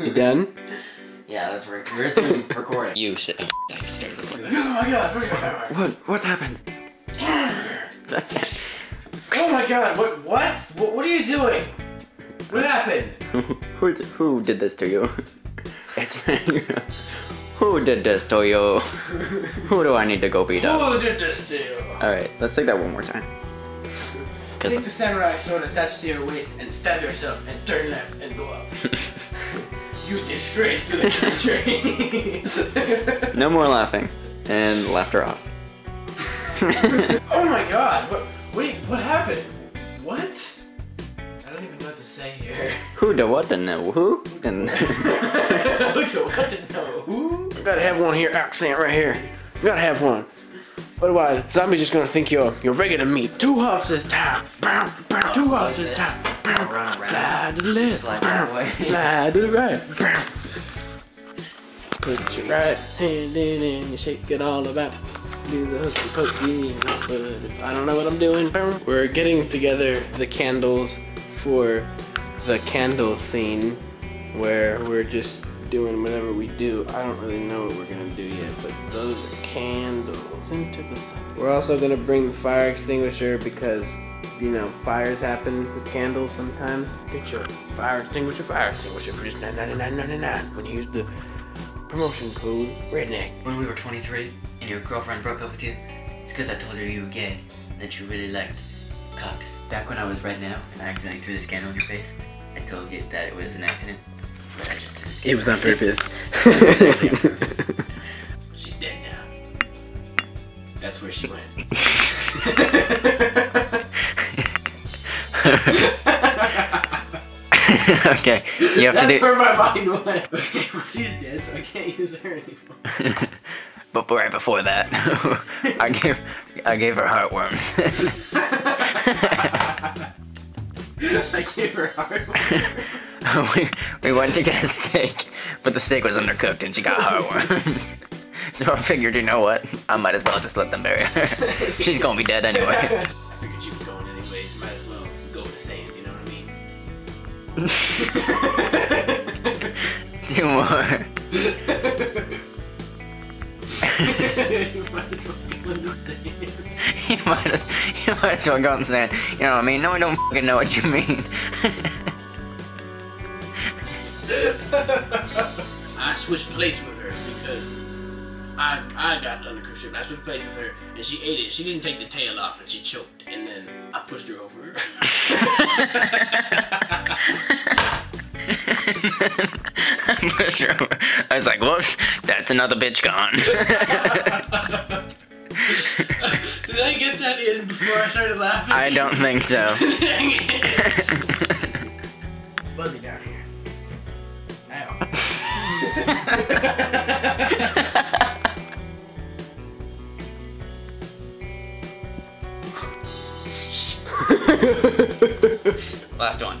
You done? Yeah, that's right. We're just recording. You sit. Oh, I started recording. Oh my god, What? What's happened? Oh my god, what, what? What, what are you doing? What happened? who, who did this to you? It's me. Who did this to you? Who do I need to go beat up? Who did this to you? Alright, let's take that one more time. Take the samurai sword attached to your waist and stab yourself and turn left and go up. you disgrace to the country. No more laughing. And laughter off. oh my god, what, wait, what happened? What? I don't even know what to say here. Who the what the no who? And Who to what know? Who? Gotta have one here, accent right here. I Gotta have one. Otherwise, zombie's just gonna think you're you're regular meat. Two hops this time. Bow, bow, two hops this time. Bow. Run around. Slide to the left. Slide bow, way. Slide to the right. Bow. Put your right hand in and you shake it all about. Do the hokey pokey, but it's, I don't know what I'm doing. Bow. We're getting together the candles for the candle scene where we're just doing whatever we do. I don't really know what we're gonna do yet, but those are candles into the sun. We're also gonna bring the fire extinguisher because you know fires happen with candles sometimes. Get your fire extinguisher, fire extinguisher for just nine ninety nine ninety nine when you use the promotion code redneck. When we were 23 and your girlfriend broke up with you, it's because I told her you were gay and that you really liked cocks. Back when I was right now and I accidentally threw this candle in your face, I told you that it was an accident. But I just did this. it was on purpose. That's where she went. okay, you have to That's do. where my mind went. Okay, well, she's dead, so I can't use her anymore. but right before that, I gave I gave her heartworms. I gave her heartworms. we, we went to get a steak, but the steak was undercooked and she got heartworms. so I figured, you know what? I might as well just let them bury her. She's gonna be dead anyway. I figured you were going anyways. Might as well go the sand. You know what I mean? Two more. you might as well go with the sand. You might as, you might as well go and say, you know what I mean? No, I don't fucking know what you mean. I switched plates with her because I I got undercooked shrimp. I switched plates with her and she ate it. She didn't take the tail off and she choked. And then I pushed her over. I pushed her over. I was like, whoops, that's another bitch gone. Did I get that in before I started laughing? I don't think so. Dang it. It's fuzzy down here. Ow. Last one.